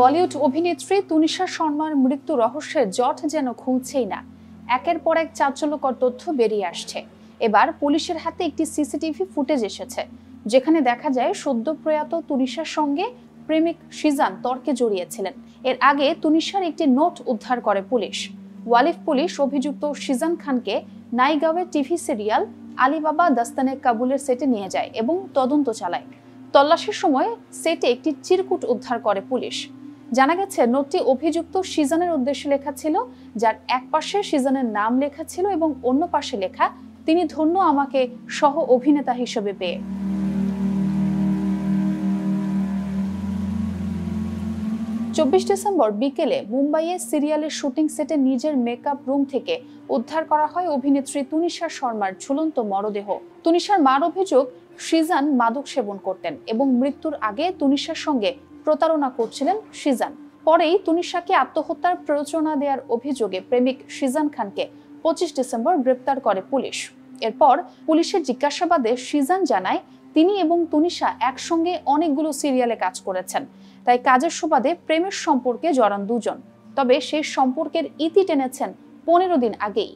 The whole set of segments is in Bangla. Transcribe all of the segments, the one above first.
বলিউড অভিনেত্রী তুনিশা শর্মার মৃত্যু রহস্যের জট যেন খুলছেই না। একের পর এক চাঞ্চল্যকর তথ্য বেরিয়ে আসছে। এবার পুলিশের হাতে একটি সিসিটিভি ফুটেজ এসেছে, যেখানে দেখা যায় সদ্য প্রয়াত তুনিশার সঙ্গে প্রেমিক সিজান তর্কে জড়িয়েছিলেন। এর আগে তুনিশার একটি নোট উদ্ধার করে পুলিশ। ওয়ালিফ পুলিশ অভিযুক্ত সিজান খানকে নাইগাঁওয়ের টিভি সিরিয়াল আলিবাবা দাস্তানে কাবুলের সেটে নিয়ে যায় এবং তদন্ত চালায়। তল্লাশির সময় সেটে একটি চিরকুট উদ্ধার করে পুলিশ। জানা গেছে, নোটটি অভিযুক্ত সিজনের উদ্দেশ্যে লেখা ছিল, যার এক পাশে সিজনের নাম লেখা ছিল এবং অন্য পাশে লেখা, তিনি ধন্য আমাকে সহ অভিনেতা হিসেবে পেয়ে। চব্বিশ ডিসেম্বর বিকেলে মুম্বাইয়ে সিরিয়ালের শুটিং সেটে নিজের মেকআপ রুম থেকে উদ্ধার করা হয় অভিনেত্রী তুনিশা শর্মার ঝুলন্ত মরদেহ। তুনিশার মার অভিযোগ, সিজান মাদক সেবন করতেন এবং মৃত্যুর আগে তুনিশার সঙ্গে প্রতারণা করছিলেন সিজান। পরেই তুনিশাকে আত্মহত্যার প্ররোচনা দেওয়ার অভিযোগে প্রেমিক সিজান খানকে পঁচিশ ডিসেম্বর গ্রেপ্তার করে পুলিশ। এরপর পুলিশের জিজ্ঞাসাবাদে সিজান জানায়, তিনি এবং তুনিশা একসঙ্গে অনেকগুলো সিরিয়ালে কাজ করেছেন। তাই কাজের সুবাদে প্রেমের সম্পর্কে জড়ান দুজন। তবে সেই সম্পর্কের ইতি টেনেছেন পনেরো দিন আগেই।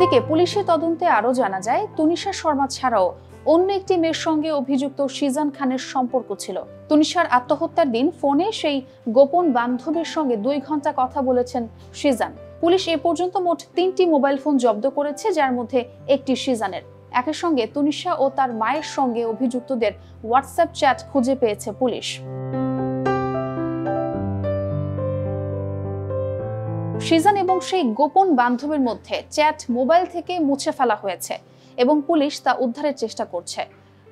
এদিকে পুলিশের তদন্তে আরও জানা যায়, তুনিশা শর্মা ছাড়াও অন্য একটি মেয়ের সঙ্গে অভিযুক্ত সিজান খানের সম্পর্ক ছিল। তুনিশার আত্মহত্যার দিন ফোনে সেই গোপন বান্ধবীর সঙ্গে দুই ঘণ্টা কথা বলেছেন সিজান। পুলিশ এ পর্যন্ত মোট তিনটি মোবাইল ফোন জব্দ করেছে, যার মধ্যে একটি সিজানের। একই সঙ্গে তুনিশা ও তার মায়ের সঙ্গে অভিযুক্তদের হোয়াটসঅ্যাপ চ্যাট খুঁজে পেয়েছে পুলিশ। সিজান এবং সেই গোপন বান্ধবীর মধ্যে চ্যাট মোবাইল থেকে মুছে ফেলা হয়েছে এবং পুলিশ তা উদ্ধারের চেষ্টা করছে।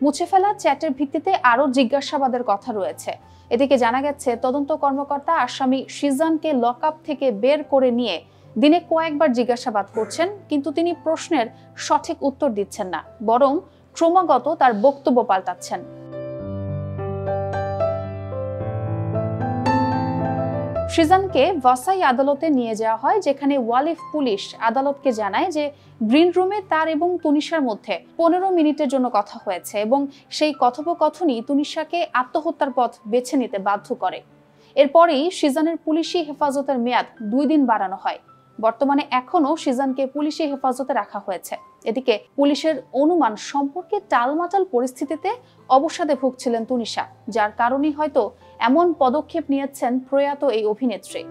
মুছে ফেলা চ্যাটের ভিত্তিতে আরও জিজ্ঞাসাবাদের কথা রয়েছে। এদিকে জানা গেছে, তদন্ত কর্মকর্তা আসামি সিজানকে লক থেকে বের করে নিয়ে দিনে কয়েকবার জিজ্ঞাসাবাদ করছেন, কিন্তু তিনি প্রশ্নের সঠিক উত্তর দিচ্ছেন না, বরং ক্রমাগত তার বক্তব্য পাল্টাচ্ছেন। সিজানকে ভাসাই আদালতে নিয়ে যাওয়া হয়, যেখানে ওয়ালিফ পুলিশ আদালতকে জানায় যে গ্রিন রুমে তার এবং তুনিশার মধ্যে পনেরো মিনিটের জন্য কথা হয়েছে এবং সেই কথোপকথনই তুনিশাকে আত্মহত্যার পথ বেছে নিতে বাধ্য করে। এরপরেই সৃজনের পুলিশি হেফাজতের মেয়াদ দুই দিন বাড়ানো হয়। বর্তমানে এখনও সিজানকে পুলিশি হেফাজতে রাখা হয়েছে। এদিকে পুলিশের অনুমান সম্পর্কে টালমাটাল পরিস্থিতিতে অবসাদে ভুগছিলেন তুনিশা, যার কারণেই হয়তো এমন পদক্ষেপ নিয়েছেন প্রয়াত এই অভিনেত্রী।